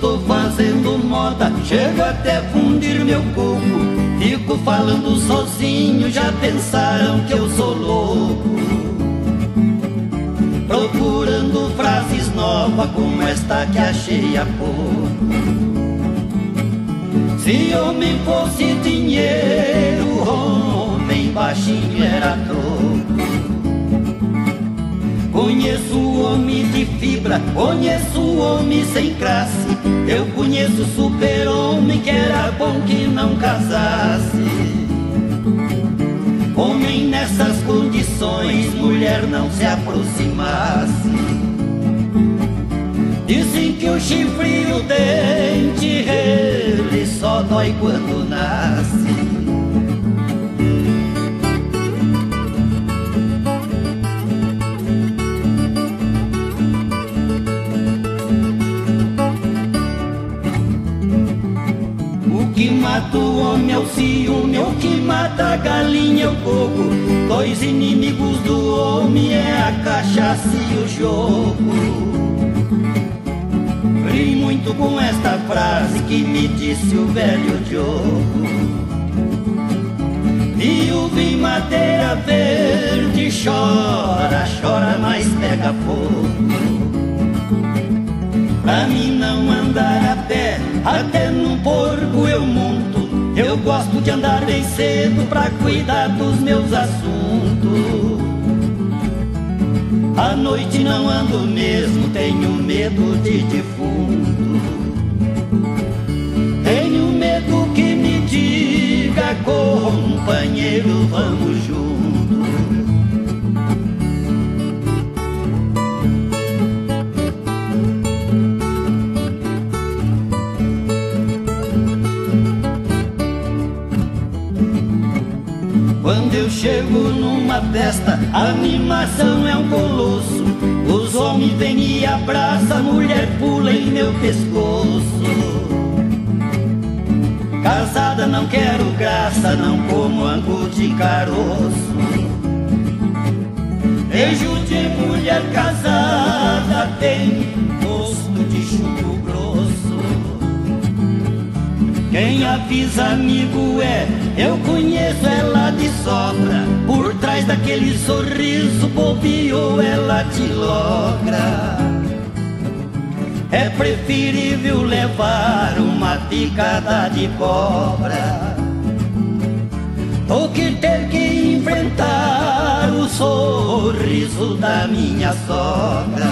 estou fazendo moda, chego até fundir meu coco. Fico falando sozinho, já pensaram que eu sou louco. Procurando frases novas como esta que achei há pouco. Se homem fosse dinheiro, homem baixinho era troco. Conheço homem de fibra, conheço homem sem classe. Eu conheço super-homem que era bom que não casasse. Homem nessas condições, mulher não se aproximasse. Dizem que o chifre e o dente, ele só dói quando nasce. Que mata o homem é o ciúme, o que mata a galinha é o coco. Dois inimigos do homem é a cachaça e o jogo. Ri muito com esta frase que me disse o velho Diogo. E o madeira verde chora, chora, mas pega fogo. Pra mim não andar a pé, até num porco eu monto. Eu gosto de andar bem cedo pra cuidar dos meus assuntos. À noite não ando mesmo, tenho medo de defunto. Tenho medo que me diga, companheiro, vamos juntos. Chego numa festa, a animação é um colosso. Os homens vêm e abraçam, a mulher pula em meu pescoço. Casada não quero graça, não como angu de caroço. Beijo de mulher casada tem gosto de grosso. Quem avisa amigo é, eu conheço ela de sobra. Por trás daquele sorriso bobeou, ela te logra. É preferível levar uma picada de cobra do que ter que enfrentar o sorriso da minha sogra.